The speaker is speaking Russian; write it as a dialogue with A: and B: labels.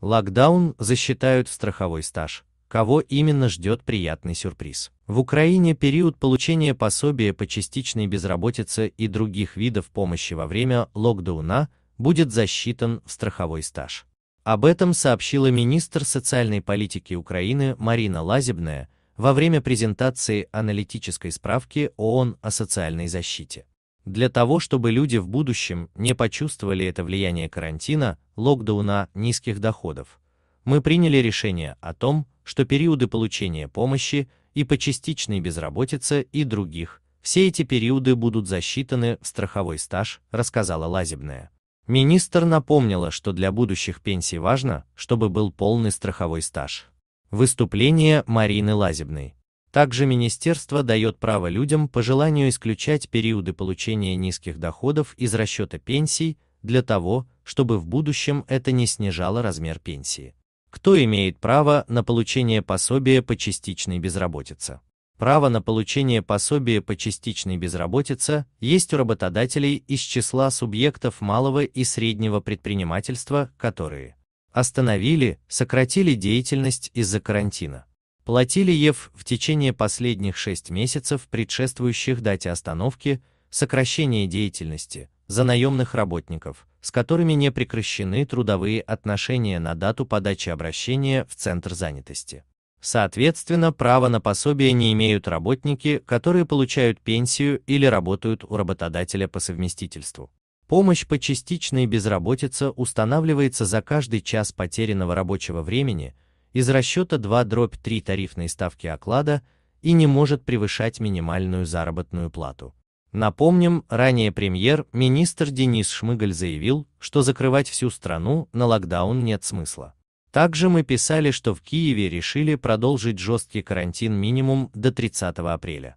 A: Локдаун засчитают в страховой стаж. Кого именно ждет приятный сюрприз? В Украине период получения пособия по частичной безработице и других видов помощи во время локдауна будет засчитан в страховой стаж. Об этом сообщила министр социальной политики Украины Марина Лазебная во время презентации аналитической справки ООН о социальной защите. Для того, чтобы люди в будущем не почувствовали это влияние карантина, локдауна, низких доходов, мы приняли решение о том, что периоды получения помощи и по частичной безработице и других, все эти периоды будут засчитаны в страховой стаж, рассказала Лазебная. Министр напомнила, что для будущих пенсий важно, чтобы был полный страховой стаж. Выступление Марины Лазебной. Также министерство дает право людям по желанию исключать периоды получения низких доходов из расчета пенсий для того, чтобы в будущем это не снижало размер пенсии. Кто имеет право на получение пособия по частичной безработице? Право на получение пособия по частичной безработице есть у работодателей из числа субъектов малого и среднего предпринимательства, которые остановили, сократили деятельность из-за карантина, платили ЕФ в течение последних 6 месяцев, предшествующих дате остановки, сокращения деятельности, за наемных работников, с которыми не прекращены трудовые отношения на дату подачи обращения в Центр занятости. Соответственно, право на пособие не имеют работники, которые получают пенсию или работают у работодателя по совместительству. Помощь по частичной безработице устанавливается за каждый час потерянного рабочего времени из расчета 2-3 тарифной ставки оклада и не может превышать минимальную заработную плату. Напомним, ранее премьер-министр Денис Шмыгаль заявил, что закрывать всю страну на локдаун нет смысла. Также мы писали, что в Киеве решили продолжить жесткий карантин минимум до 30 апреля.